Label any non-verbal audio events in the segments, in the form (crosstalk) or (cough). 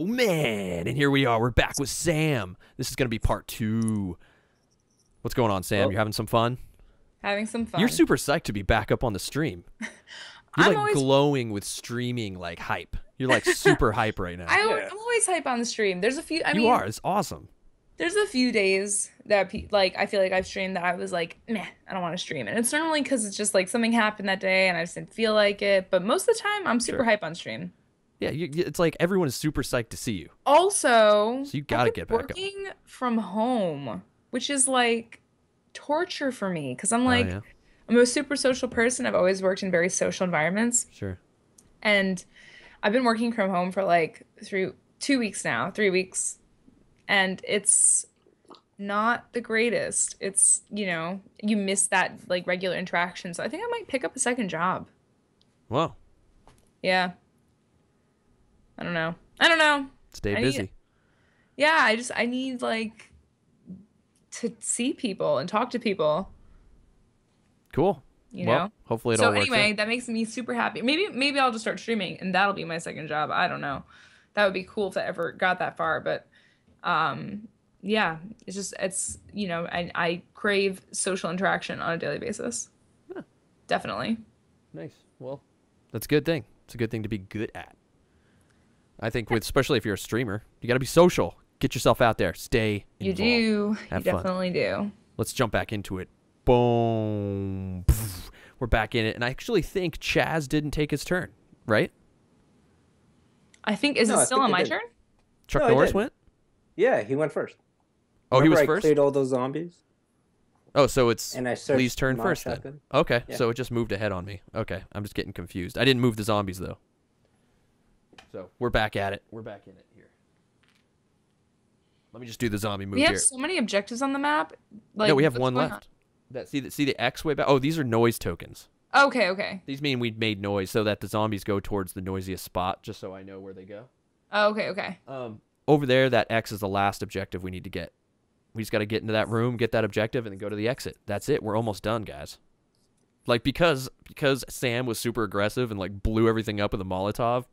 Oh man, and here we are. We're back with Sam. This is gonna be part two. What's going on, Sam? Oh. You having some fun? Having some fun. You're super psyched to be back up on the stream. (laughs) You're I'm like always- glowing with streaming like hype. You're like super (laughs) hype right now. I, al- Yeah. I'm always hype on the stream. There's a few. I you mean, are. It's awesome. there's a few days that pe- like I feel like I've streamed that I was like, meh, I don't want to stream, and it's normally because it's just like something happened that day and I just didn't feel like it. But most of the time, I'm super Sure. hype on stream. Yeah, you, it's like everyone is super psyched to see you. Also, So you gotta get back up. working from home, which is like torture for me because I'm oh, like, oh, yeah, I'm a super social person. I've always worked in very social environments. sure. and I've been working from home for like three, two weeks now, three weeks, and it's not the greatest. It's you know you miss that like regular interaction, so I think I might pick up a second job. Well, Yeah, I don't know. I don't know. stay I need- busy. Yeah, I just I need like to see people and talk to people. Cool. You well, know. hopefully it so all works anyway, out. that makes me super happy. Maybe maybe I'll just start streaming and that'll be my second job. I don't know. That would be cool if I ever got that far, but um yeah, it's just it's you know, I I crave social interaction on a daily basis. Yeah. Definitely. Nice. Well, that's a good thing. It's a good thing to be good at. I think with especially if you're a streamer, you got to be social. Get yourself out there. Stay You do. Have you fun. definitely do. Let's jump back into it. Boom. We're back in it, and I actually think Chaz didn't take his turn, right? I think is No, it still on I my did. turn? Chuck No, Norris went. Yeah, he went first. Oh, he Remember was I first. cleared all those zombies, Oh, so it's and I searched Lee's turn my first then. Okay, Yeah. so it just moved ahead on me. Okay, I'm just getting confused. I didn't move the zombies though. So we're back at it. We're back in it here. Let me just do the zombie move We have here. so many objectives on the map. Like no, we have one going left. That see the see the X way back. Oh, these are noise tokens. Okay, okay. These mean we made noise so that the zombies go towards the noisiest spot, just so I know where they go. Oh, okay, okay. Um, over there, that X is the last objective we need to get. We just got to get into that room, get that objective, and then go to the exit. That's it. We're almost done, guys. Like because because Sam was super aggressive and like blew everything up with a Molotov,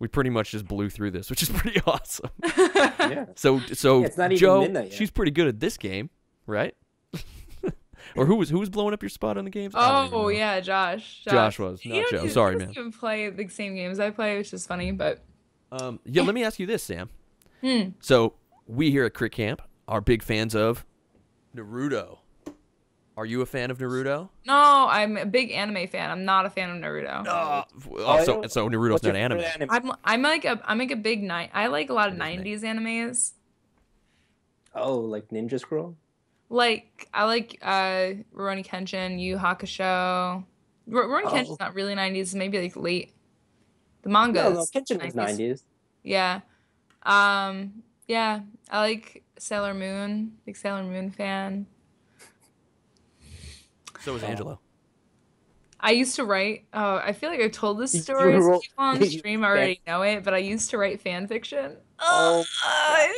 we pretty much just blew through this, which is (laughs) pretty awesome. Yeah. So so Yeah, it's not even Joe, she's pretty good at this game, right? (laughs) or who was who was blowing up your spot on the games? I don't even Oh yeah, Josh. Josh was, He not doesn't Joe. even- Sorry, he man. doesn't even play the same games I play, which is funny, but Um, yeah, let me ask you this, Sam. (laughs) Hmm. So we here at Crit Camp are big fans of Naruto. Are you a fan of Naruto? no, I'm a big anime fan. I'm not a fan of Naruto. Oh, Oh, so, so Naruto's What's not your anime. I'm I'm like a I'm like a big night. I like a lot of It is nice. '90s animes. Oh, like Ninja Scroll. Like I like uh Rurouni Kenshin, Yu Yu Hakusho. R- Rurouni Oh. Kenshin's not really '90s, maybe like late. The manga. No, no, is Kenshin was 90s. nineties. Yeah. Um. Yeah, I like Sailor Moon. Big Sailor Moon fan. So was oh. Angelo. I used to write. Oh, I feel like I told this story. so People on (laughs) (laughs) stream already know it, but I used to write fan fiction. Oh, Oh,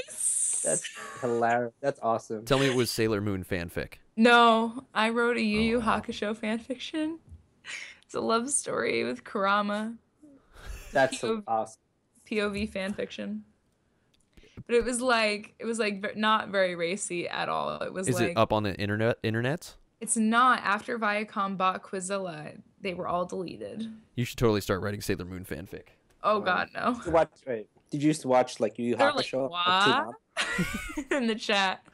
That's hilarious. That's awesome. Tell me it was Sailor Moon fanfic. no. I wrote a Yu Yu Oh. Hakusho fan fiction. (laughs) It's a love story with Kurama. That's so POV. awesome. POV fan fiction. But it was like it was like not very racy at all. It was Is like it up on the internet? Internets? It's not after Viacom bought Quizilla. They were all deleted. You should totally start writing Sailor Moon fanfic. Oh Um, God, no. Did you watch? Wait, did you used to watch like Yu Yu They're like, Hakusho? (laughs) in the chat.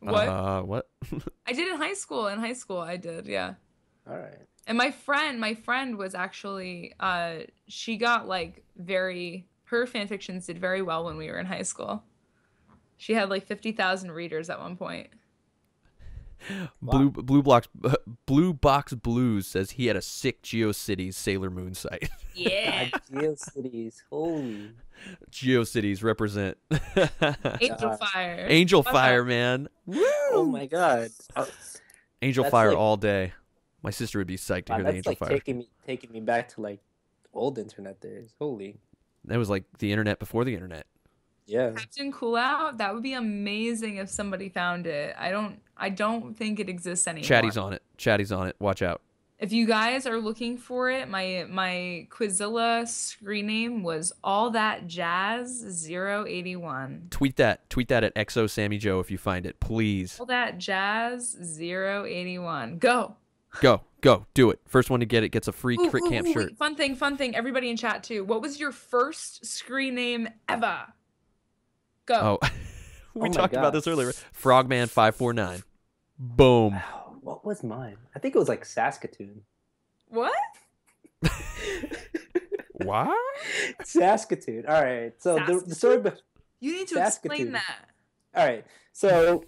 What? Uh, what? (laughs) I did in high school. In high school, I did. Yeah. All right. And my friend, my friend was actually, uh, she got like very, her fanfictions did very well when we were in high school. She had like fifty thousand readers at one point. (laughs) Blue Blue Box (laughs) Blue Box Blues says he had a sick GeoCities Sailor Moon site. (laughs) Yeah. GeoCities, cities. Holy. GeoCities represent Angelfire. Angel What Fire, the- man. Oh my god. Oh, Angel That's Fire like- all day. My sister would be psyched to wow, hear the Angel like Fire. taking me taking me back to like old internet days. Holy. That was like the internet before the internet. Yeah. Captain Cool Out. That would be amazing if somebody found it. I don't. I don't think it exists anymore. Chatty's on it. Chatty's on it. Watch out. If you guys are looking for it, my my Quizilla screen name was all that jazz 081. Tweet that. Tweet that at XoSammyJoe if you find it, please. All that jazz 081. Go. Go, go, do it. First one to get it gets a free Ooh, Crit ooh, Camp ooh, shirt. wait, Fun thing, fun thing. Everybody in chat too. What was your first screen name ever? Go. Oh, (laughs) Oh we Oh my talked about this earlier. Frogman five four nine. Boom. What was mine? I think it was like Saskatoon. What? (laughs) What? Saskatoon. All right. So the, the story. Be- You need to Saskatoon. explain that. All right. So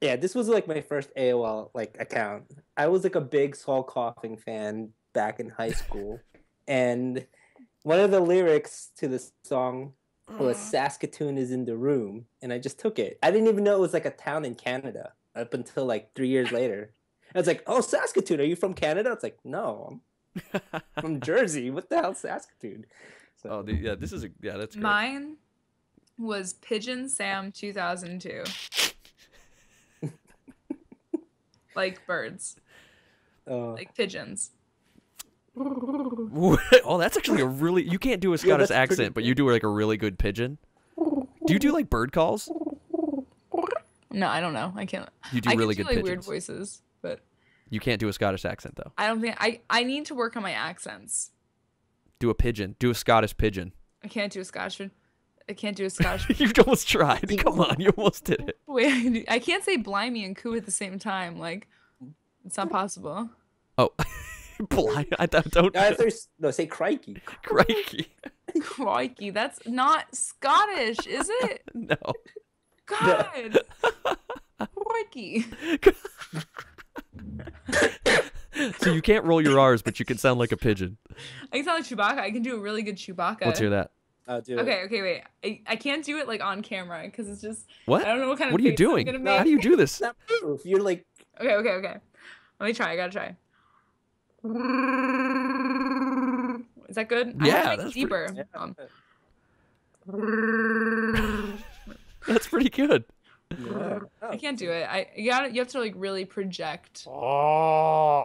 yeah, this was like my first AOL like account. I was like a big Soul Coughing fan back in high school, (laughs) and one of the lyrics to the song was Saskatoon is in the room, and I just took it. I didn't even know it was like a town in Canada up until like three years later. I was like, "Oh, Saskatoon, are you from Canada?" It's like, "No, I'm (laughs) from Jersey. What the hell, Saskatoon?" So, oh, the, yeah. This is a yeah. That's great. Mine was Pigeon Sam 2002. (laughs) like birds, uh, like pigeons. (laughs) oh, that's actually a really. You can't do a Scottish that's pretty accent, but you do like a really good pigeon. Do you do like bird calls? No, I don't know. I can't. You do I really can good do like weird voices, but You can't do a Scottish accent though. I don't think I. I need to work on my accents. Do a pigeon. Do a Scottish pigeon. I can't do a Scottish. one. I can't do a (laughs) Scottish. you almost tried. (laughs) Come on, you almost did it. Wait, I can't say blimey and coo at the same time. Like, it's not possible. Oh, blind. I don't. don't no, I thought you s- no, say crikey. crikey. Crikey, that's not Scottish, is it? (laughs) No. God. (laughs) Crikey. so you can't roll your R's, but you can sound like a pigeon. I can sound like Chewbacca. I can do a really good Chewbacca. Let's hear that. I'll do it. Okay, okay, wait. I, I can't do it like on camera because it's just What? I don't know what kind of What are you face I'm doing? gonna How do you do this? It's not proof. You're like Okay, okay, okay. Let me try. I gotta try. Is that good? I Yeah, have to that's it deeper. Yeah. Um, (laughs) That's pretty good. yeah. I can't do it. I you got to You have to like really project. Oh.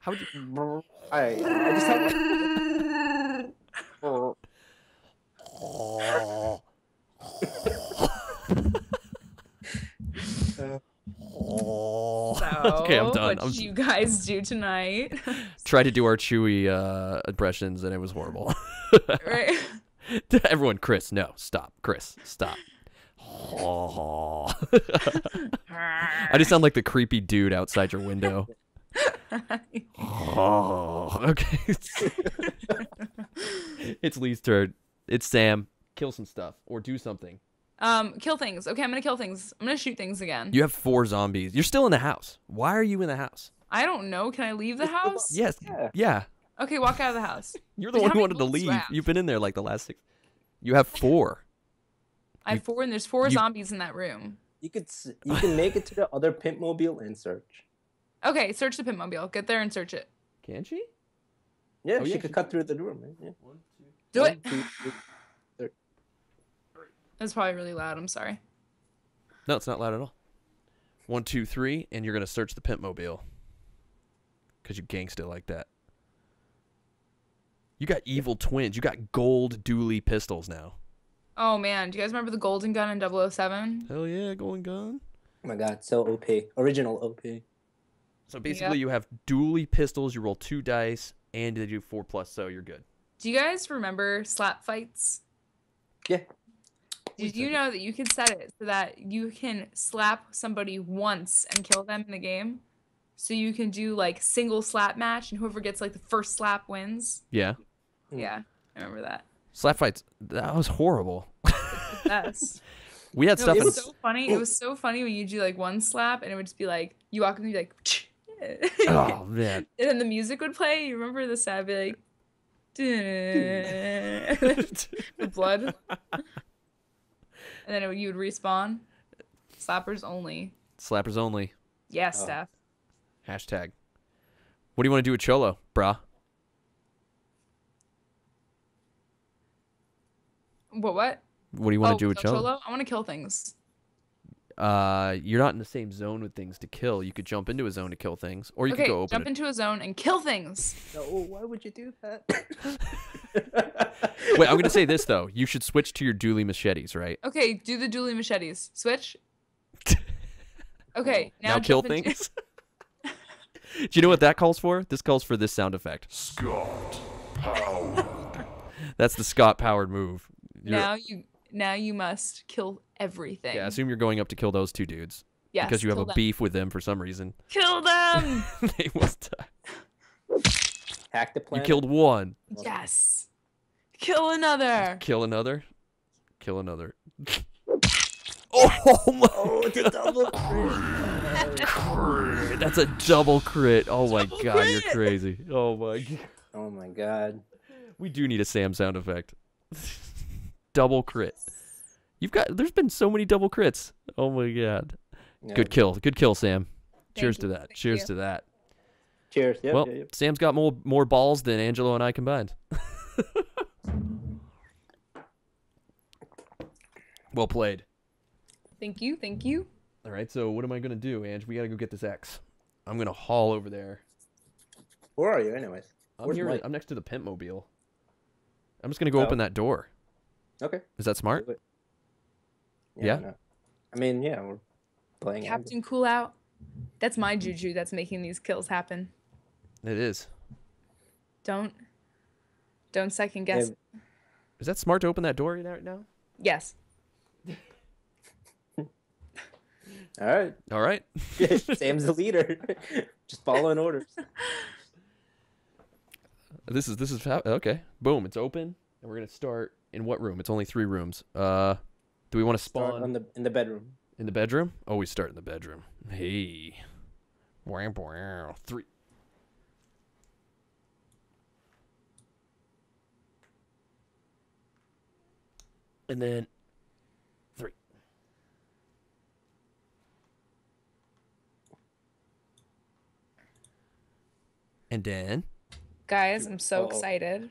How would you? I I just have So, okay, I'm done. What I'm did you guys do tonight? (laughs) tried to do our Chewy uh, impressions, and it was horrible. right. (laughs) Everyone, Chris, no, stop, Chris, stop. (laughs) I just sound like the creepy dude outside your window. Oh, okay. it's Lee's turn. It's Sam. Kill some stuff or do something. Um, kill things. Okay, I'm gonna kill things. I'm gonna shoot things again. You have four zombies. You're still in the house. Why are you in the house? I don't know. Can I leave the house? Yes. Yeah. Yeah. Okay, walk out of the house. (laughs) You're the Wait, one who wanted to leave. I have? You've been in there like the last six. You have four. I have four, and there's four you- zombies in that room. You could you can make it to the other pimp mobile and search. Okay, search the pimp mobile. Get there and search it. Can she? Yeah, Oh, she yeah, could she cut through the door, man. Yeah. Do One, it. two, three. That's probably really loud. I'm sorry. No, it's not loud at all. One, two, three, and you're gonna search the pimp mobile. Cause you gangsta like that. You got evil twins. You got gold dually pistols now. Oh man, do you guys remember the golden gun in 007? Hell yeah, golden gun. Oh my god, so OP. Original OP. So basically, you have dually pistols. You roll two dice, and they do four plus, so you're good. Do you guys remember slap fights? Yeah. Did you know that you can set it so that you can slap somebody once and kill them in the game? So you can do like single slap match, and whoever gets like the first slap wins. Yeah. Mm. Yeah, I remember that. Slap fights. That was horrible. (laughs) That's we had no, stuff it in. was so funny. It was so funny when you do like one slap, and it would just be like you walk up and be like, (laughs) Oh man. and then the music would play. You remember the sad? Be like, (laughs) the blood, and then it, you would respawn. Slappers only. Slappers only. Yes, Oh. Steph. Hashtag. What do you want to do with Cholo, brah? What? What? What do you want oh, to do with Cholo? Cholo? I want to kill things. Uh, you're not in the same zone with things to kill. You could jump into a zone to kill things, or you okay, could go open jump it. into a zone and kill things. No, why would you do that? (laughs) Wait, I'm gonna say this though. You should switch to your dually machetes, right? Okay, do the dually machetes. Switch. (laughs) Okay, now, now kill jump into- things. Do you know what that calls for? This calls for this sound effect. Scott (laughs) Power. That's the Scott powered move. You're- Now you now you must kill everything. yeah, assume you're going up to kill those two dudes yes, because you have a them. beef with them for some reason. Kill them. (laughs) they must die. Hack the planet. You killed one. yes. Kill another. Kill another. Kill another. (laughs) Oh, oh my Oh, it's a double (laughs) crit. That's a double crit. Oh my Double god, you're crazy. Oh my god. Oh my god. We do need a Sam sound effect. Double crit. You've got there's been so many double crits. Oh my god. Yeah. Good kill. Good kill, Sam. Cheers Thank to that. thank Cheers you. to that. Cheers. Yep, well, yep, yep. Sam's got more more balls than Angelo and I combined. (laughs) well played. Thank you. Thank you. All right, so what am I gonna do, Ange? We gotta go get this X. I'm gonna haul over there. Where are you, anyways? I'm Where's here. Mike? I'm next to the pimp mobile. I'm just gonna go Oh. open that door. Okay. Is that smart? do it. Yeah? why not? I mean, yeah, we're playing. Angel. Captain Cool Out. That's my juju that's making these kills happen. It is. Don't don't second guess. Yeah, Is that smart to open that door right now? Yes. (laughs) All right. All right. (laughs) Sam's the (laughs) leader. Just following orders. This is this is how, okay. Boom, it's open, and we're gonna start in what room? It's only three rooms. Uh, do we want to Start spawn on the in the bedroom. in the bedroom? Oh, we start in the bedroom. Hey, wow, wow. three. And then three. And then Guys, I'm so Uh-oh. excited.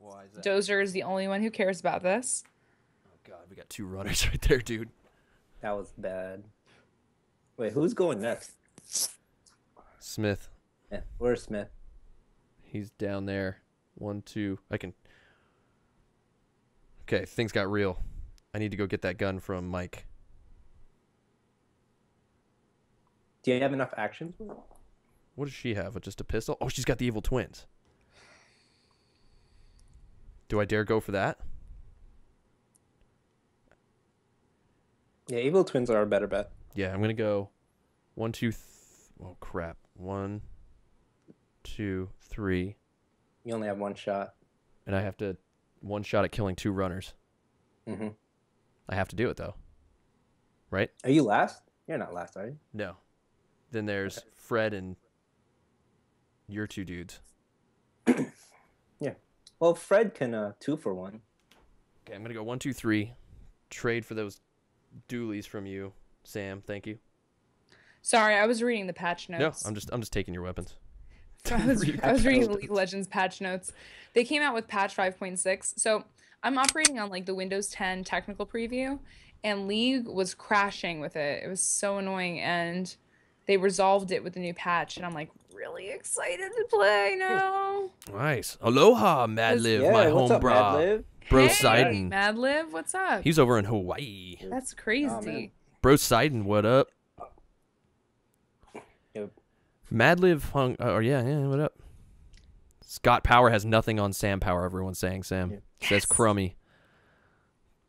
Why is Dozer is the only one who cares about this. Oh god, we got two runners (laughs) right there, dude. That was bad. Wait, who's going next? Smith, Yeah, where's Smith? he's down there. One, two. I can. Okay, things got real. I need to go get that gun from Mike. Do you have enough actions? What does she have? Just a pistol? Oh, she's got the evil twins. Do I dare go for that? Yeah, evil twins are a better bet. Yeah, I'm gonna go. One, two. Th- oh crap! One, two, three, You only have one shot. and I have to one shot at killing two runners. hmm I have to do it though, right? Are you last? You're not last, are you? No. Then there's Fred and your two dudes. Well, Fred can uh two for one. Okay, I'm gonna go one, two, three. Trade for those doolies from you, Sam. Thank you. Sorry, I was reading the patch notes. No, notes. I'm just I'm just taking your weapons. (laughs) I was, (laughs) I was reading notes. League of Legends patch notes. They came out with patch 5.6. So I'm operating on like the Windows 10 technical preview, and League was crashing with it. It was so annoying, and they resolved it with the new patch, and I'm like really excited to play now. Nice. Aloha, Mad Liv, yeah, my home up, bra. Madlib? Bro hey, Sidon. Mad Liv, what's up? He's over in Hawaii. That's crazy. Oh. Bro Sidon, what up? Yep. Mad Liv hung. Oh yeah, yeah. What up? Scott Power has nothing on Sam Power. Everyone's saying Sam Yeah. says Yes. Crummy.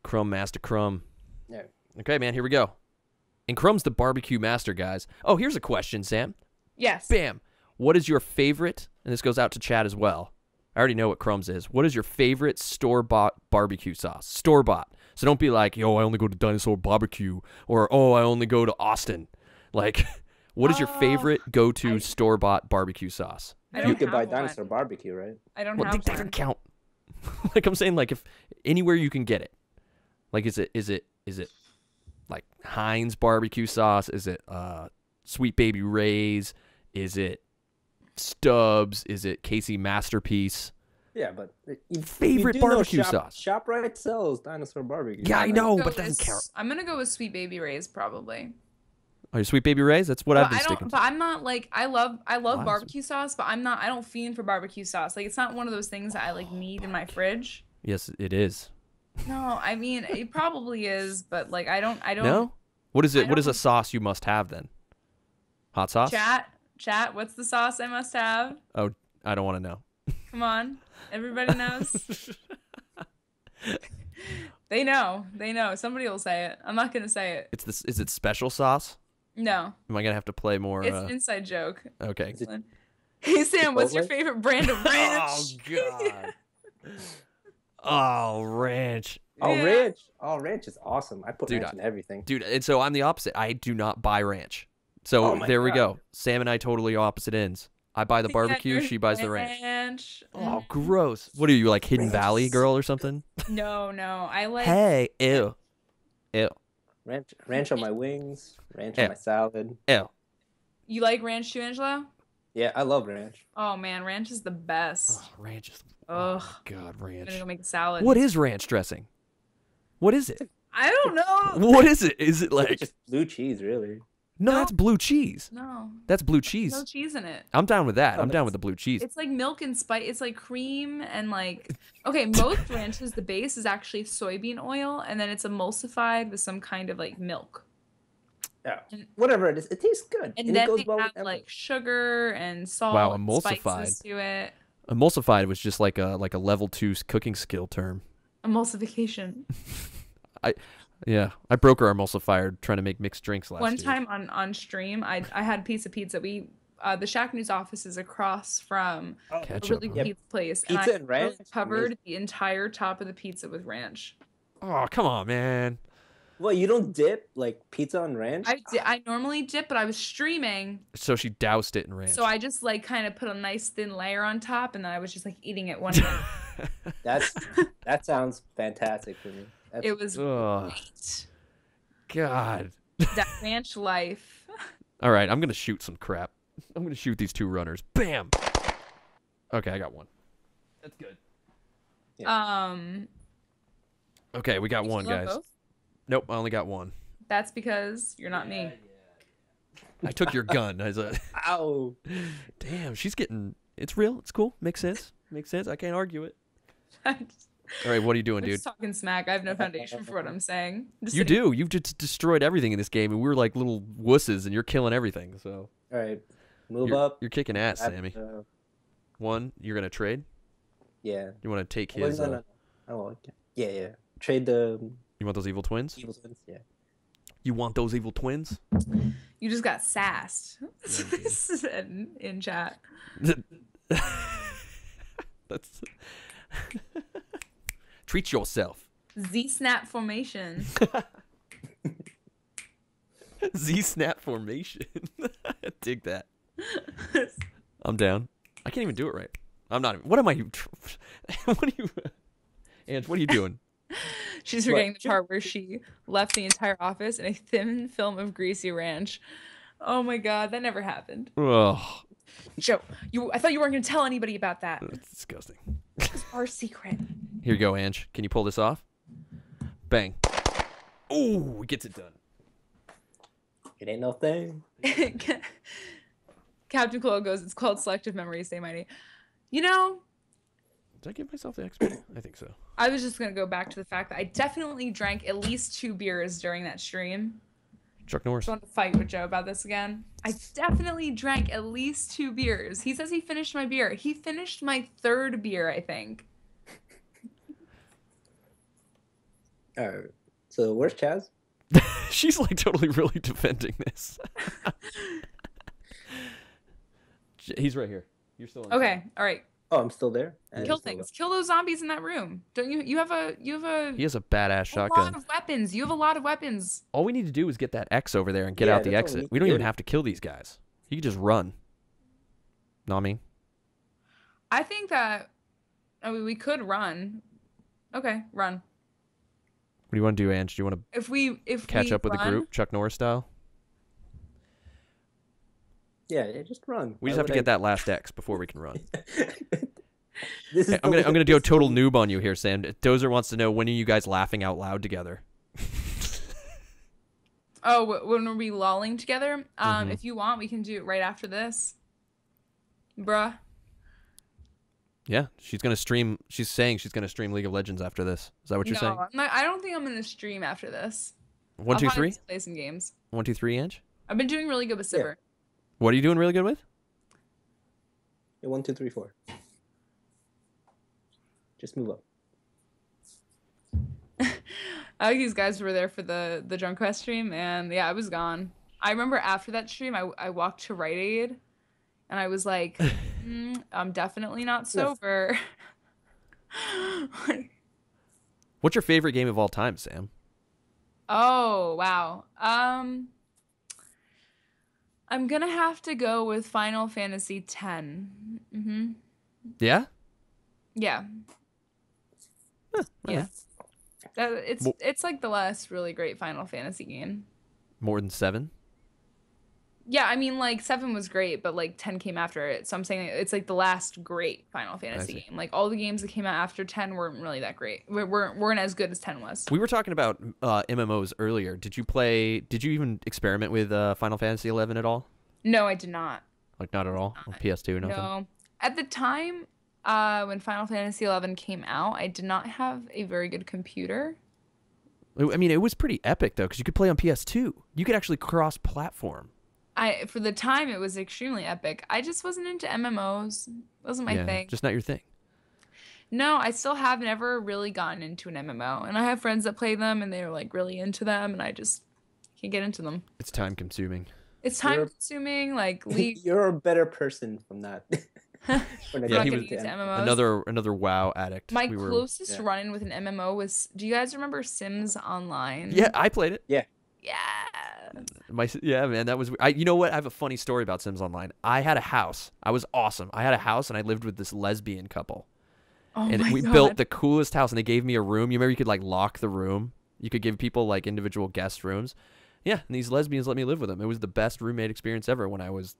Crumb Master Crumb. Yeah. Okay, man. Here we go. And Crumb's the barbecue master, guys. Oh, here's a question, Sam. yes. Bam. What is your favorite? And this goes out to Chad as well. I already know what Crumbs is. What is your favorite store bought barbecue sauce? Store bought. So don't be like, yo, I only go to Dinosaur Barbecue, or oh, I only go to Austin. Like, (laughs) what is your Oh, favorite go to I- store bought barbecue sauce? I You don't could buy have one. dinosaur barbecue, right? I don't Well, have that doesn't count. (laughs) like I'm saying, like if anywhere you can get it. Like, is it is it is it like Heinz barbecue sauce? Is it uh Sweet Baby Ray's? Is it Stubb's? Is it KC Masterpiece? Yeah, but you, you Favorite do know barbecue Shop, sauce. Shoprite sells dinosaur barbecue. Yeah, I know, but go doesn't count. I'm gonna go with Sweet Baby Ray's probably. Oh, your sweet baby rays? That's what but I've been I sticking don't. to. But I'm not like I love I love Lots. barbecue sauce, but I'm not. I don't fiend for barbecue sauce. Like it's not one of those things that I like need in my fridge. Yes, it is. No, I mean it probably is, but like I don't. I don't. No? What is it? What is a sauce you must have then? Hot sauce? Chat, chat. What's the sauce I must have? Oh, I don't want to know. (laughs) Come on, everybody knows. (laughs) they know. They know. Somebody will say it. I'm not gonna say it. It's this. Is it special sauce? No, Am I gonna have to play more? it's Uh, an inside joke. okay. It- (laughs) Hey Sam, what's your favorite brand of ranch? Oh god. oh ranch, Oh, Yeah. ranch. Oh, ranch is awesome. I put Dude, ranch I- in everything. dude. And so I'm the opposite. I do not buy ranch. So Oh my there we go. Sam and I totally opposite ends. I buy the (laughs) barbecue. you're She buys the ranch. ranch. Oh, gross. What are you like, Hidden Valley girl or something? No, no. I like Hey, ew, ew, Ranch, ranch on my wings. Ranch Yeah. on my salad. ew. you like ranch too, Angelo? Yeah, I love ranch. Oh man, ranch is the best. Oh, ranch is. Oh Ugh. my god, I'm ranch. gonna go make a salad. What is ranch dressing? What is it? I don't know. What is it? Is it It's like just blue cheese, really. No? No. That's blue cheese. No, That's blue cheese. no cheese in it. I'm down with that. Oh, I'm down with the blue cheese. It's like milk and spice. It's like cream and like okay. Most (laughs) ranches, the base is actually soybean oil, and then it's emulsified with some kind of like milk. Yeah. And- Whatever it is, it tastes good. And, it then goes they well with add everything. like sugar and salt, Wow, and emulsified. spices to it. Emulsified was just like a like a level two cooking skill term. Emulsification. (laughs) Yeah, I broke our emulsifier trying to make mixed drinks last One year. time on on stream, I I had a piece of pizza pizza. We uh, the Shack News office is across from Oh, a really good Yep. pizza place, Pizza and I and ranch? literally covered the entire top of the pizza with ranch. Oh come on, man. Well, you don't dip like pizza on ranch? I di- I normally dip, but I was streaming, So she doused it in ranch. so I just like kind of put a nice thin layer on top, and then I was just like eating it one. minute. (laughs) That's that sounds fantastic for me. That's, it was Ugh, great. God. That (laughs) ranch life. All right, I'm gonna shoot some crap. I'm gonna shoot these two runners. Bam. Okay, I got one. That's good. Um, Okay, we got one, guys. both? Nope, I only got one. That's because you're not me. I took your gun as a. (laughs) Ow. Damn, she's getting. It's real. It's cool. Makes sense. Makes sense. I can't argue it. (laughs) I'm just, All right, what are you doing, dude? just talking smack. I have no foundation for what I'm saying. I'm just You sitting- do. You've just destroyed everything in this game, and we were like little wusses, and you're killing everything. So All right. Move you're, up. you're kicking ass, Grab, Sammy. uh, One, you're gonna trade. yeah. You want to take Well, his? no, Uh, no, no. Oh, okay. Yeah, yeah. Trade the um, you want those evil twins? evil twins. Yeah. You want those evil twins? You just got sassed. (laughs) in, in chat. (laughs) That's. Treat yourself. Z snap formation. (laughs) Z snap formation. (laughs) Dig that. (laughs) I'm down. I can't even do it right. I'm not. Even, what am I? What are you? Ange, what are you doing? She's What? forgetting the part where she left the entire office in a thin film of greasy ranch. Oh my god, that never happened. Oh, Joe, you I thought you weren't gonna tell anybody about that. that's disgusting. It's our secret. Here you go, Ange. Can you pull this off? Bang. Oh, we gets it done. It ain't no thing. (laughs) Captain Cole goes, it's called selective memory, stay mighty. You know, Did I give myself the XP? I think so. I was just gonna go back to the fact that I definitely drank at least two beers during that stream. Chuck Norris. I want to fight with Joe about this again. I definitely drank at least two beers. He says he finished my beer. He finished my third beer, I think. All right. So where's Chaz? (laughs) She's like totally really defending this. J- (laughs) He's right here. You're still on. Okay, all right. Oh, I'm still there. I Kill just don't things. Kill those zombies in that room. Don't you? You have a you have a, He has a badass a lot shotgun. of weapons. You have a lot of weapons. All we need to do is get that X over there and get Yeah, out the that's all we exit. We don't even have to kill these guys. You can just run. Know what I mean? I think that. I mean, we could run. Okay, run. What do you want to do, Ange? Do you want to If we if catch we up with the group, Chuck Norris style? Yeah, yeah, just run. We just have to get that (laughs) last X before we can run. (laughs) This is Hey, I'm gonna I'm gonna do a total the- noob on you here, Sam. Dozer wants to know when are you guys laughing out loud together? (laughs) Oh, wh- when are we lolling together? Um, Mhm. if you want, we can do it right after this. Bruh. Yeah, she's gonna stream. She's saying she's gonna stream League of Legends after this. Is that what you're no, saying? I'm I don't think I'm gonna stream after this. One, I'll three. Play some games. One, two, three inch. I've been doing really good with Yeah. What are you doing really good with? Yeah, One, two, three, four. Just move up. (laughs) I think these guys were there for the the Drunk Quest stream, and yeah, I was gone. I remember after that stream, I I walked to Rite Aid, and I was like, (laughs) mm, I'm definitely not sober. (laughs) What's your favorite game of all time, Sam? oh wow. Um, I'm gonna have to go with Final Fantasy X. Mm-hmm. Yeah. Yeah. Yeah. That, it's Well- it's like the last really great Final Fantasy game. More than seven. Yeah, I mean, like seven was great, but like ten came after it. So I'm saying it's like the last great Final Fantasy game. Like all the games that came out after ten weren't really that great. We- weren't weren't as good as ten was. We were talking about uh, MMOs earlier. Did you play? Did you even experiment with uh, Final Fantasy eleven at all? No, I did not. Like not at all on PS2, or nothing. No, at the time, uh, when Final Fantasy eleven came out, I did not have a very good computer. I mean, it was pretty epic though, because you could play on PS2. You could actually cross-platform. I for the time it was extremely epic. I just wasn't into MMOs. wasn't my yeah, thing. just not your thing. No, I still have never really gotten into an MMO, and I have friends that play them, and they're like really into them, and I just can't get into them. It's time consuming. It's time You're- consuming. Like (laughs) leave. You're a better person from that. Yeah, he was- MMOs. Another another WoW addict. My We were- closest yeah. run-in with an MMO was. Do you guys remember Sims Online? Yeah, I played it. Yeah. My yeah, man, that was. I you know what? I have a funny story about Sims Online. I had a house. I was awesome. I had a house and I lived with this lesbian couple. Oh and we God. built the coolest house and they gave me a room. You remember you could like lock the room. You could give people like individual guest rooms. Yeah, and these lesbians let me live with them. It was the best roommate experience ever when I was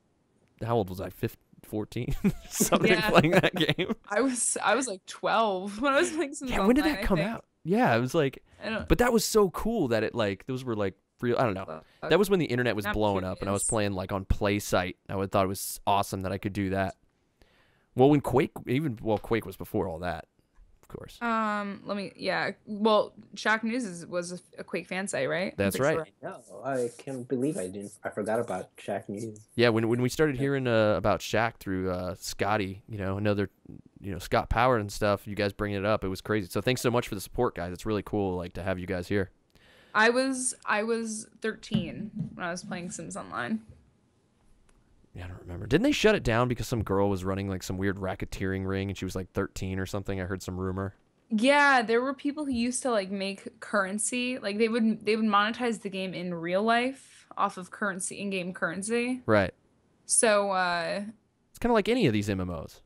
how old was I? 15, 14? (laughs) Something Yeah. playing that game. I was I was like 12 (laughs) when I was playing Sims Yeah, when did that come out? Yeah, it was like I don't. but that was so cool that it like those were like real I don't know. Uh, That was when the internet was blowing up and I was playing like on Play Site. I would thought it was awesome that I could do that. Well, when Quake even well Quake was before all that, of course. Um, let me. Yeah. Well, Shack News is, was a, a Quake fan site, right? That's right. sure. no, I can't believe I didn't. I forgot about Shack News. Yeah, when when we started hearing uh, about Shack through uh, Scotty, you know, another, you know, Scott Power and stuff, you guys bringing it up, it was crazy. So thanks so much for the support, guys. It's really cool, like to have you guys here. I was I was 13 when I was playing Sims Online. Yeah, I don't remember. Didn't they shut it down because some girl was running like some weird racketeering ring and she was like 13 or something? I heard some rumor. Yeah, there were people who used to like make currency. Like they would they would monetize the game in real life off of currency in-game currency. Right. So uh It's kind of like any of these MMOs,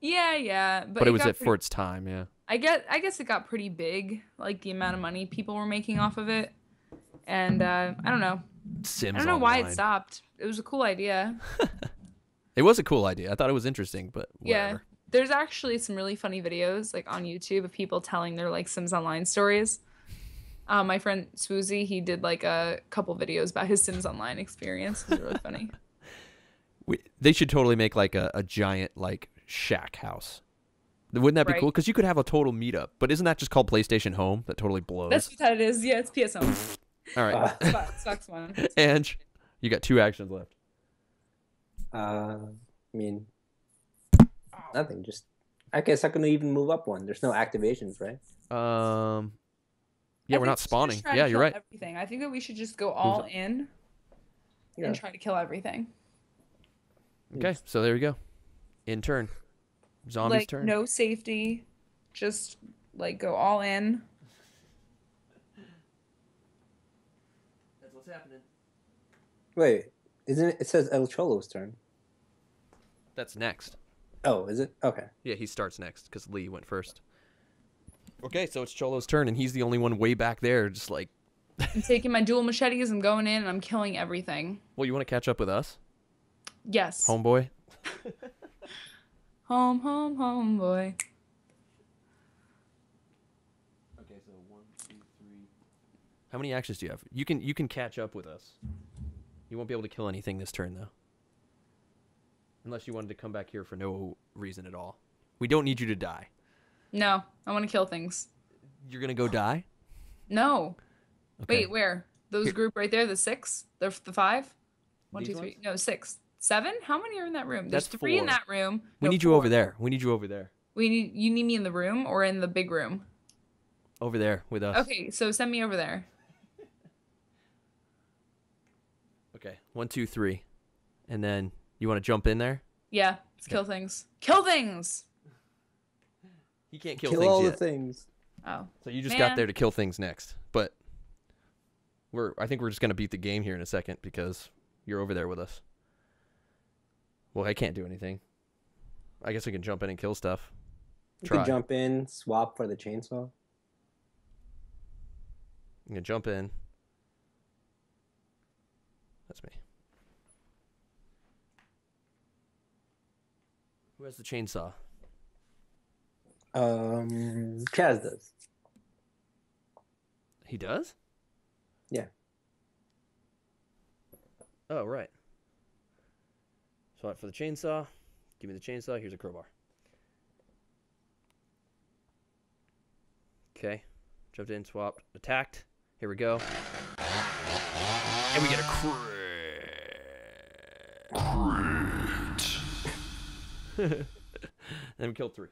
yeah, yeah, but, but, it was got it pretty- for its time. Yeah. I get I guess it got pretty big, like the amount of money people were making off of it. And uh I don't know. Sims. I don't know why it stopped. It was a cool idea. (laughs) It was a cool idea. I thought it was interesting, but Yeah. There's actually some really funny videos like on YouTube of people telling their like Sims Online stories. Uh, my friend Swoozie, he did like a couple videos about his Sims Online experience. It was really funny. (laughs) We, they should totally make like a, a giant like shack house. Wouldn't that be Right. cool? Because you could have a total meetup. But isn't that just called PlayStation Home? That totally blows. That's what that is. Yeah, it's PS Home. (laughs) All right, Uh, Xbox Xbox One. (laughs) And you got two actions left. uh, I mean, nothing. Just I guess I can even move up one. There's no activations, right? Um, yeah, I we're not spawning. just try to Yeah, you're right. Everything. I think that we should just go all in Yeah. and try to kill everything. Okay, so there you go. In turn, zombies like turn. no safety, just like go all in. That's what's happening. Wait, isn't it? It says El Cholo's turn. That's next. Oh, is it? Okay. Yeah, he starts next because Lee went first. Okay, so it's Cholo's turn, and he's the only one way back there, just like, (laughs) I'm taking my dual machetes. I'm going in and I'm killing everything. well, you want to catch up with us, Yes. homeboy? (laughs) Home, home, home, boy. Okay, so one, two, three. How many actions do you have? You can you can catch up with us. You won't be able to kill anything this turn though. Unless you wanted to come back here for no reason at all. We don't need you to die. No, I want to kill things. You're gonna go die. No. Okay. Wait, where? Those group right there, the six? The, the five? One, two, three. ones? No, six. Seven? How many are in that room? There's That's three in that room. We No, need you over there. We need you over there. We need you need me in the room or in the big room? Over there with us. Okay, so send me over there. Okay. One, two, three. And then you want to jump in there? Yeah, let's kill things. Kill things. You can't kill, Kill, things all yet. the things. Oh. So you just got there to kill things next. But we're I think we're just gonna beat the game here in a second because you're over there with us. Well, I can't do anything. I guess I can jump in and kill stuff. You Try. can jump in, swap for the chainsaw. I'm gonna jump in. That's me. Who has the chainsaw? Um, Chaz does. He does? Yeah. Oh, right. So for the chainsaw, give me the chainsaw. Here's a crowbar. Okay. Jumped in, swapped, attacked. Here we go. And we get a crit. (laughs) then we killed three.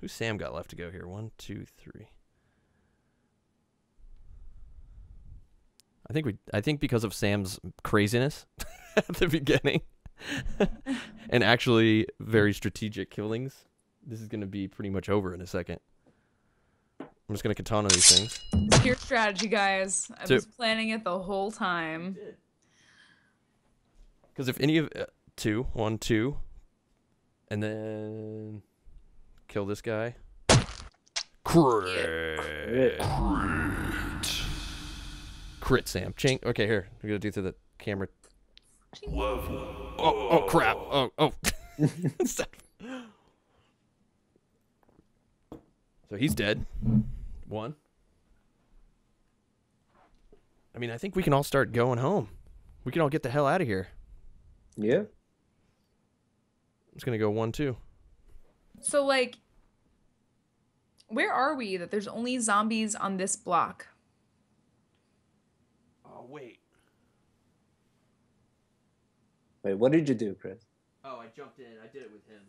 Who's Sam got left to go here? One, two, three. I think we. I think because of Sam's craziness (laughs) at the beginning, (laughs) and actually very strategic killings, this is going to be pretty much over in a second. I'm just going to katana these things. It's pure strategy, guys. I So- was planning it the whole time. Because if any of uh, two, one, two, and then kill this guy. Crit. Crit, Sam. Chink. Okay, here. We're gonna do through the camera. Level. Oh, oh, crap. Oh, oh. (laughs) So he's dead. One. I mean, I think we can all start going home. We can all get the hell out of here. Yeah. I'm gonna go one, two. So like where are we that there's only zombies on this block? Wait. Wait, what did you do, Chris? Oh, I jumped in. I did it with him.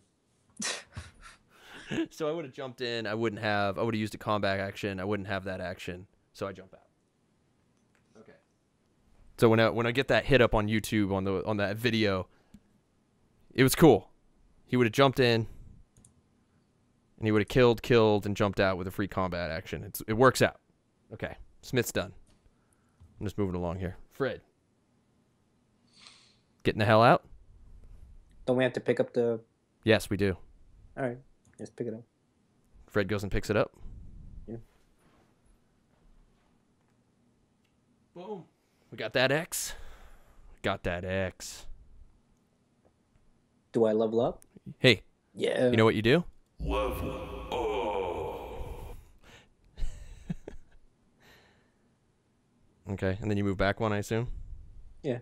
(laughs) so I would have jumped in. I wouldn't have. I would have used a combat action. I wouldn't have that action. So I jump out. Okay. So when I when I get that hit up on YouTube on the on that video, it was cool. He would have jumped in, and he would have killed, killed, and jumped out with a free combat action. It's it works out. Okay, Smith's done. I'm just moving along here. Fred, getting the hell out. Don't we have to pick up the? Yes, we do. All right, just pick it up. Fred goes and picks it up. Yeah. Boom. We got that X. Got that X. Do I level up? Hey, Yeah. you know what you do? Level. Oh. Okay, and then you move back one, I assume. Yeah.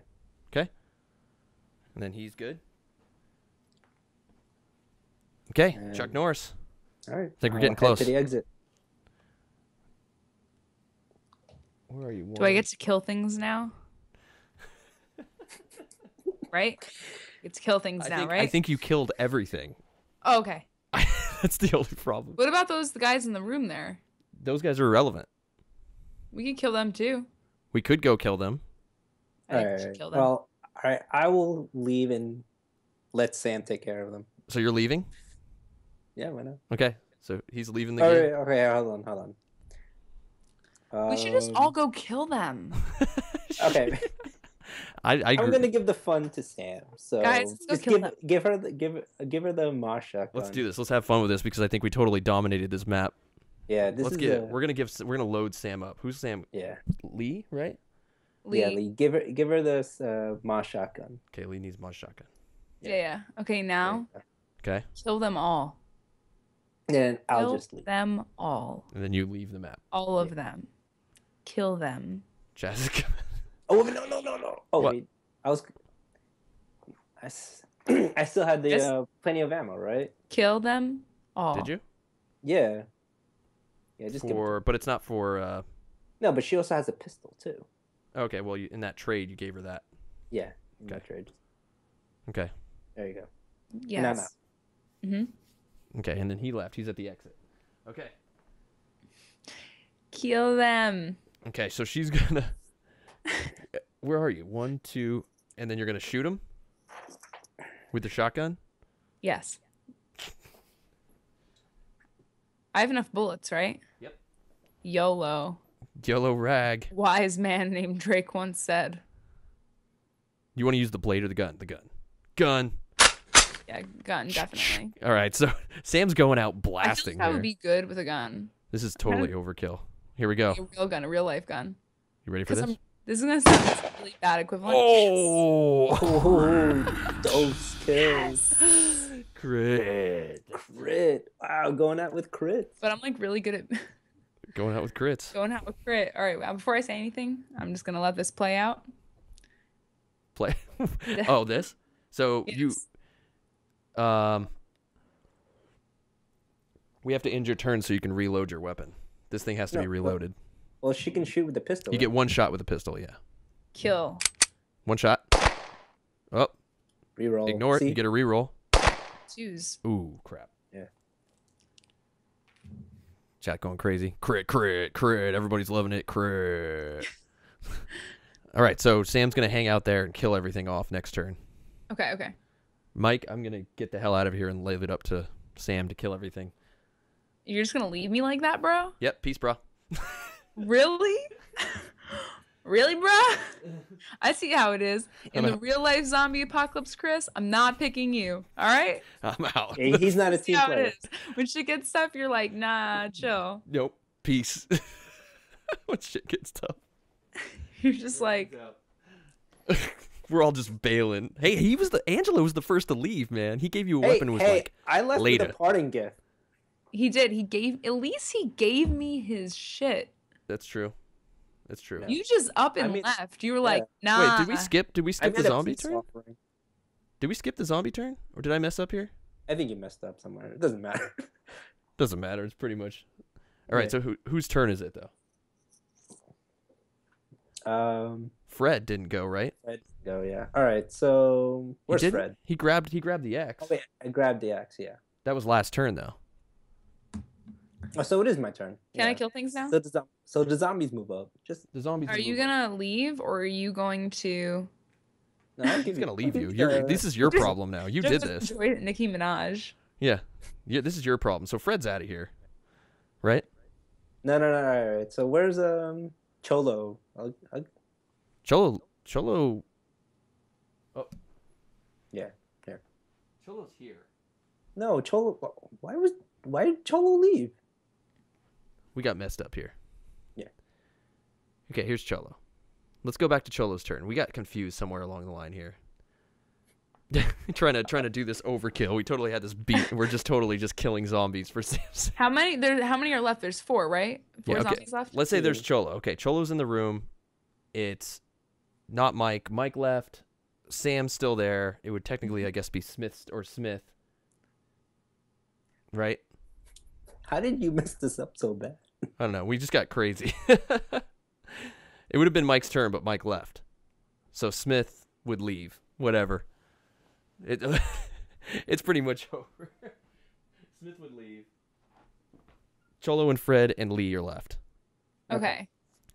Okay. And then he's good. Okay, Chuck Norris. All right. I think we're getting close. to the exit. Where are you? Do I get to kill things now? (laughs) right? Get to kill things I now, think, right? I think you killed everything. Oh, okay. (laughs) That's the only problem. What about those guys in the room there? Those guys are irrelevant. We could kill them too. We could go kill them. I All should right. kill them. Well, all right. I will leave and let Sam take care of them. So you're leaving? Yeah, why not? Okay. So he's leaving the All game. right. Okay. Hold on. Hold on. we should just all Um, go kill them. (laughs) Okay. I, I I'm gonna give the fun to Sam. So Guys, let's go just kill give them. give her the give give her the Ma's shotgun. Let's do this. Let's have fun with this because I think we totally dominated this map. Yeah, this Let's is get. a- We're gonna give. We're gonna load Sam up. Who's Sam? yeah. Lee, right? Lee. Yeah, Lee, give her give her this uh, Ma's shotgun. Okay, Lee needs my shotgun. Yeah, yeah. Okay, now Okay, kill them all. And I'll Kill just leave. them all. and then you leave the map. All of them. Kill them. Jessica. (laughs) Oh wait, no, no, no, no. Oh What? wait, I was. I, s- (clears throat) I still had the Yes. uh, plenty of ammo, right? Kill them all. Did you? Yeah. Yeah, just give it For, but it's not for. uh No, but she also has a pistol too. Okay, well, you, in that trade, you gave her that. Yeah. in that Okay. trade. Okay. There you go. Yes. hmm Okay, and then he left. He's at the exit. Okay. Kill them. Okay, so she's (laughs) gonna. Where are you? One, two, and then you're gonna shoot him with the shotgun. Yes. I have enough bullets, right? Yep. YOLO. YOLO rag. Wise man named Drake once said. You want to use the blade or the gun? The gun. Gun. Yeah, gun, definitely. All right, so (laughs) Sam's going out I feel blasting like that here. would be good with a gun. This is totally (laughs) overkill. Here we go. A real gun, a real life gun. You ready for this? I'm this is gonna sound really bad equivalent. Oh, Oh, (laughs) those kills. Crit. Crit. Wow, going out with crits. But I'm like really good at (laughs) Going out with crits. going out with crit. All right, before I say anything, I'm just gonna let this play out. Play. (laughs) oh, this. So Yes. you, um, we have to end your turn so you can reload your weapon. This thing has to No, be but- reloaded. Well, she can shoot with the pistol. You right? get one shot with a pistol. Yeah, Kill. one shot. Oh, reroll. ignore it. See? You get a reroll. Choose. Ooh, crap. Yeah. Chat going crazy. Crit, crit, crit. Everybody's loving it. Crit. (laughs) All right, so Sam's gonna hang out there and kill everything off next turn. Okay, okay. Mike, I'm gonna get the hell out of here and leave it up to Sam to kill everything. You're just gonna leave me like that, bro? Yep, peace, bro. (laughs) Really? (laughs) really, bruh? (laughs) I see how it is. In the real life zombie apocalypse, Chris, I'm not picking you. All right? I'm out. Yeah, he's not (laughs) a team how player. it is. When shit gets tough, you're like, nah, chill. Nope. Peace. (laughs) when shit gets tough, You're just like, we're all just bailing. Hey, he was the Angelo was the first to leave, man. He gave you a Hey, weapon. and Was hey, like, I left later. with a parting gift. he did. He gave, at least he gave me his shit. that's true. That's true. Yeah. You just up I and mean, left. You were like, nah. Wait, did we skip? Did we skip the zombie turn? offering. Did we skip the zombie turn, or did I mess up here? I think you messed up somewhere. It doesn't matter. (laughs) Doesn't matter. It's pretty much. All right. Yeah. So who whose turn is it though? um, Fred didn't go, right? Fred, go yeah. All right, so where's he? Fred? He grabbed. He grabbed the X. Oh wait, I grabbed the axe. Yeah. That was last turn though. Oh, so it is my turn. Can I kill things now? So the, zom- so the zombies move up. Just The zombies. Are you up. gonna leave or are you going to no, I'll (laughs) give He's gonna leave you. you You're, this is your Just- problem now. You just did this. enjoy Nicki Minaj? Yeah. Yeah. This is your problem. So Fred's out of here, right? No, no, no. All right. So where's um Cholo? I'll, I'll, Cholo. Cholo. Oh. yeah. Here. Cholo's here. No, Cholo. Why was why did Cholo leave? We got messed up here. Yeah. Okay, here's Cholo. Let's go back to Cholo's turn. We got confused somewhere along the line here. (laughs) trying to trying to do this overkill. We totally had this beat. We're just totally just killing zombies for (laughs) Sam's. How many there how many are left? There's four, right? Four Yeah, okay. zombies left? Let's say there's. Cholo. Okay, Cholo's in the room. It's not Mike. Mike left. Sam's still there. It would technically, mm-hmm. I guess, be Smith or Smith. Right? How did you mess this up so bad? I don't know. We just got crazy. (laughs) it would have been Mike's turn, but Mike left. So Smith would leave. Whatever. It, (laughs) it's pretty much (laughs) over. Smith would leave. Cholo and Fred and Lee are left. Okay.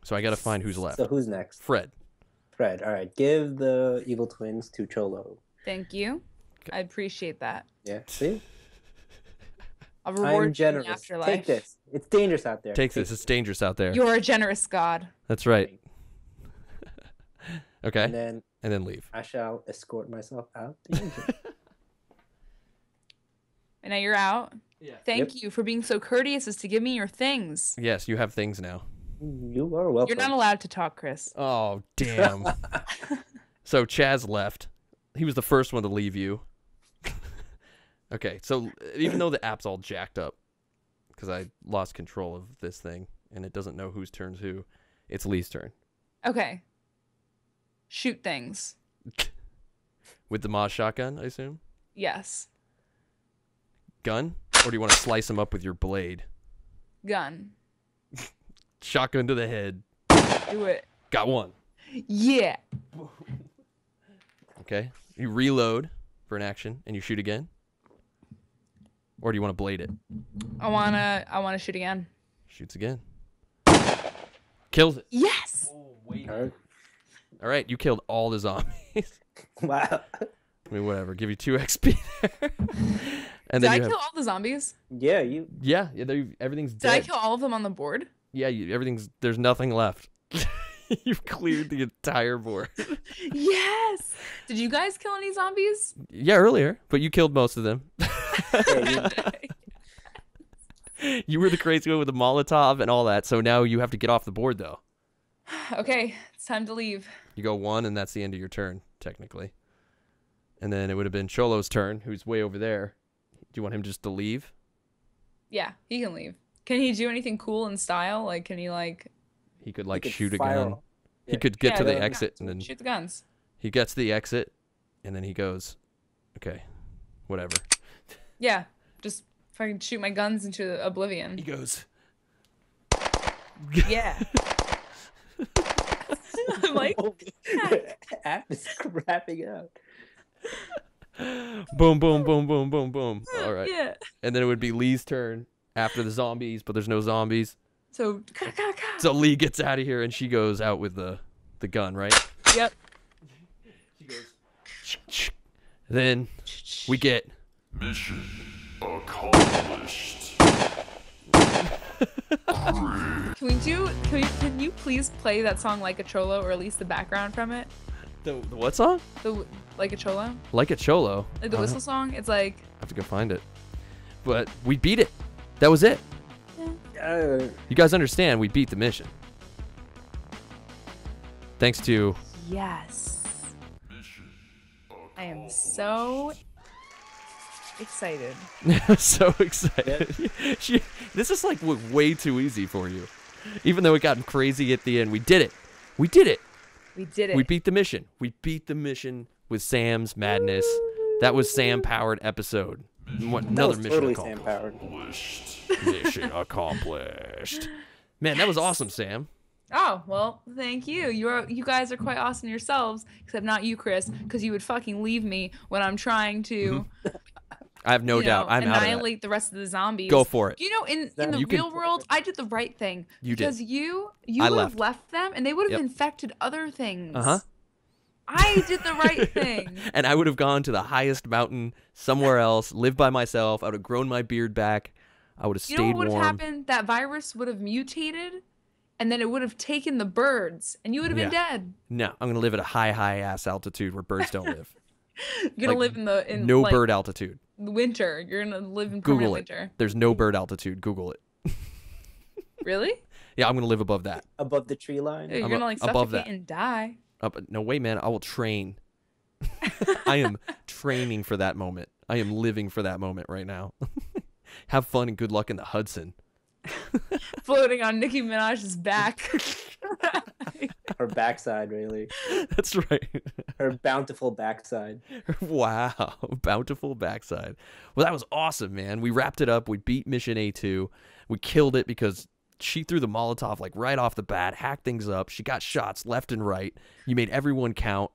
So I got to find who's left. So who's next? Fred. Fred. All right. Give the evil twins to Cholo. Thank you. I appreciate that. Yeah. See, I'll I'm reward in the generous. afterlife. Take this. It's dangerous out there. Take this. It's dangerous out there. You're a generous God. That's right. (laughs) Okay. And then And then leave. I shall escort myself out. the (laughs) engine. And now you're out. Yeah. Thank Yep. you for being so courteous as to give me your things. Yes, you have things now. You are welcome. You're not allowed to talk, Chris. (laughs) Oh damn. so Chaz left. He was the first one to leave you. okay, so even though the app's all jacked up, because I lost control of this thing and it doesn't know whose turn's who, it's Lee's turn Okay. Shoot things. (laughs) with the Ma's shotgun. I assume Yes. gun, or do you want to slice him up with your blade? Gun. (laughs) Shotgun to the head. Do it. Got one. Yeah. Okay. You reload for an action and you shoot again. Or do you want to blade it? I wanna I wanna shoot again. Shoots again. Kills it. Yes. Alright. All right, you killed all the zombies. (laughs) Wow. I mean, whatever. Give you two (laughs) XP there. and Did then I kill have, all the zombies? Yeah, you. yeah, yeah. there- Everything's Did I kill all of them on the board? yeah, you, everything's there's nothing left. (laughs) You've cleared the entire board. yes. Did you guys kill any zombies? yeah, earlier, but you killed most of them. Yeah, (laughs) you you were the crazy one with the Molotov and all that. So now you have to get off the board though. (sighs) okay, it's time to leave. You go one, and that's the end of your turn, technically. And then it would have been Cholo's turn, who's way over there. Do you want him just to leave? Yeah, he can leave. Can he do anything cool in style? Like, can he like He could like could shoot a gun. off. He could get Yeah, to the the exit, guns. and then shoot the guns? he gets the exit, and then he goes, "Okay, whatever." Yeah, just fucking shoot my guns into oblivion. He goes, Yeah. (laughs) I'm like, (laughs) app is wrapping up. boom, boom, boom, boom, boom, boom. All right, yeah. and then it would be Lee's turn after the zombies, but there's no zombies. So. So Lee gets out of here, and she goes out with the the gun, right? yep. She goes. Then we get Mission accomplished. (laughs) Can we do? Can, we, can you please play that song like a cholo, or at least the background from it? the, the what song? The like a cholo, Like a cholo. like the Uh, whistle song. It's like I have to go find it. But we beat it. That was it. Uh, You guys understand we beat the mission. Thanks to yes. Mission I am so excited. (laughs) so excited. (laughs) she, this is like way too easy for you. Even though it got crazy at the end, we did it. We did it. We did it. We beat the mission. We beat the mission with Sam's madness. That was Sam powered episode. What, that another was mission totally accomplished. Sam powered. mission (laughs) accomplished. Man, that was awesome, Sam. Oh well, thank you. You are you guys are quite awesome yourselves, except not you, Chris, because you would fucking leave me when I'm trying to I have no you doubt. know, I'm out of that. annihilate the rest of the zombies. Go for it. You know, in in the You can- real world, I did the right thing You did. because you you I would left. have left them, and they would have Yep. infected other things. Uh-huh. I did the right (laughs) thing. and I would have gone to the highest mountain somewhere else, lived by myself. I would have grown my beard back. I would have You know what would have happened? That virus would have mutated, and then it would have taken the birds, and you would have been dead. No, I'm gonna live at a high, high ass altitude where birds don't (laughs) live. You're gonna Like, live in the in no like, bird altitude. Winter. You're gonna live in Google it. winter. There's no bird altitude. Google it. (laughs) Really? Yeah, I'm gonna live above that. Above the tree line. You're I'm gonna like above suffocate that. and die. Up, no way, man. I will train. (laughs) I am training for that moment. I am living for that moment right now. (laughs) Have fun and good luck in the Hudson. (laughs) Floating on Nicki Minaj's back. (laughs) Her backside, really. That's right. Her bountiful backside. (laughs) wow, bountiful backside. Well, that was awesome, man. We wrapped it up. We beat Mission A2. We killed it because she threw the Molotov like right off the bat, hacked things up. She got shots left and right. You made everyone count.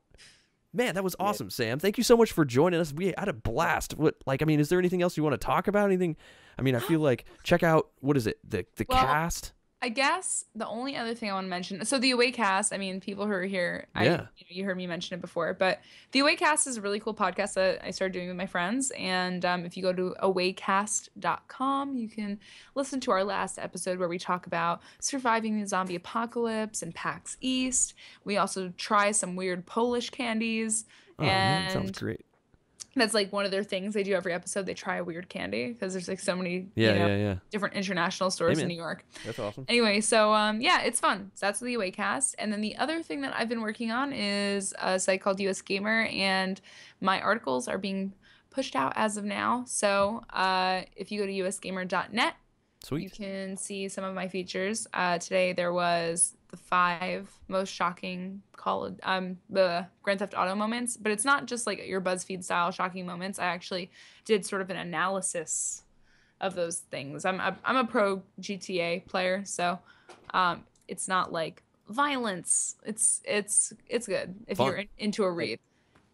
Man, that was awesome, Sam. Thank you so much for joining us. We had a blast. What, like, I mean, is there anything else you want to talk about? Anything? I mean, I feel like check out what is it? The the Well, cast. I guess the only other thing I want to mention, so the Away Cast, I mean, people who are here, I, Yeah. you, know, you heard me mention it before, but the Away Cast is a really cool podcast that I started doing with my friends. And um, if you go to awaycast.com, you can listen to our last episode where we talk about surviving the zombie apocalypse and PAX East. We also try some weird Polish candies. Oh, man, sounds great. That's like one of their things they do every episode. They try a weird candy because there's like so many Yeah, you know, yeah, yeah. different international stores in. New York. That's awesome. Anyway, so um, yeah, it's fun. So that's the Away cast. And then the other thing that I've been working on is a site called US Gamer, and my articles are being pushed out as of now. So uh, if you go to usgamer.net, you can see some of my features. Uh, today there was the five most shocking call um the Grand Theft Auto moments, but it's not just like your BuzzFeed style shocking moments. I actually did sort of an analysis of those things. I'm a, I'm a pro GTA player, so um, it's not like violence. It's it's it's good if Fun. you're in, into a read.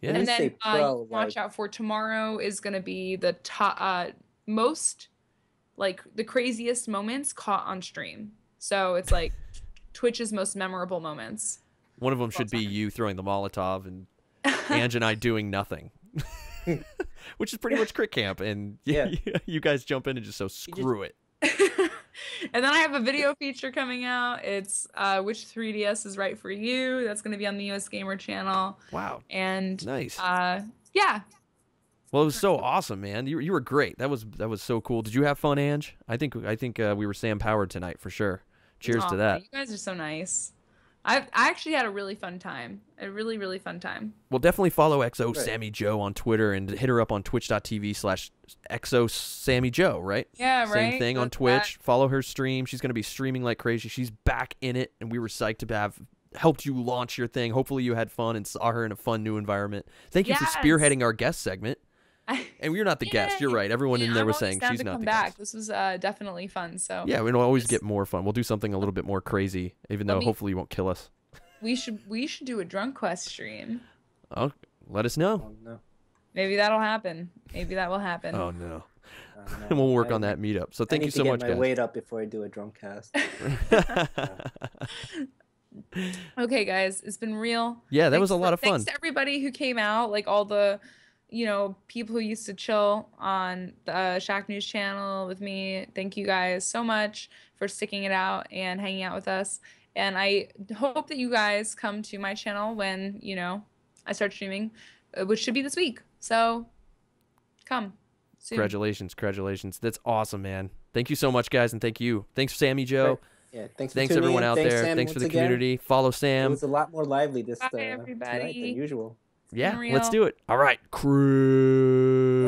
Yeah. When And you then say uh, pro, watch like- out for tomorrow is gonna be the top uh, most like the craziest moments caught on stream. So it's like Twitch's most memorable moments. One of them should be you throwing the Molotov and (laughs) Ange and I doing nothing. (laughs) Which is pretty much crit camp, and (laughs) Yeah. you guys jump in and just so screw it. and then I have a video feature coming out. It's uh, which 3DS is right for you. That's gonna be on the US Gamer channel. Wow, And nice. uh, yeah, Well, it was so awesome, man. You you were great. That was that was so cool. Did you have fun, Ange? I think I think uh, we were Sam powered tonight for sure. Cheers Aw, to that. You guys are so nice. I I actually had a really fun time. A really really fun time. Well, definitely follow XO Right. Sammy Joe on Twitter and hit her up on twitch.tv slash XO Sammy Joe, right? Yeah, right. Same right. thing on That's Twitch. Follow her stream. She's going to be streaming like crazy. She's back in it, and we were psyched to have helped you launch your thing. Hopefully, you had fun and saw her in a fun new environment. Thank you for spearheading our guest segment. That. (laughs) And we're not the guest. You're right. Everyone in there I'm was saying she's to not come the back. guest. This was uh, definitely fun. So Yeah, we'll always get more fun. We'll do something a little bit more crazy, even though me- hopefully you won't kill us. we should we should do a drunk quest stream. Oh, let us know. Oh, no. Maybe that'll happen. Maybe that will happen. Oh no, Oh, (laughs) no. and we'll work I- on that meetup. So I thank need you to so get much, my guys. weight up before I do a drunk cast. (laughs) Okay, guys, it's been real. yeah, that Thanks was a lot of fun. Thanks to everybody who came out, like all the, you know, people who used to chill on the uh, Shack News channel with me. Thank you guys so much for sticking it out and hanging out with us. And I hope that you guys come to my channel when you know I start streaming, uh, which should be this week. So, come. Soon. Congratulations, congratulations. That's awesome, man. Thank you so much, guys, and thank you. Thanks, Sammy Joe. Yeah, thanks. For Thanks everyone in. out thanks, there. Sam, Thanks for the again. community. Follow It Sam. was a lot more lively this Bye, uh, tonight than usual. Yeah, let's do it. All right, crew.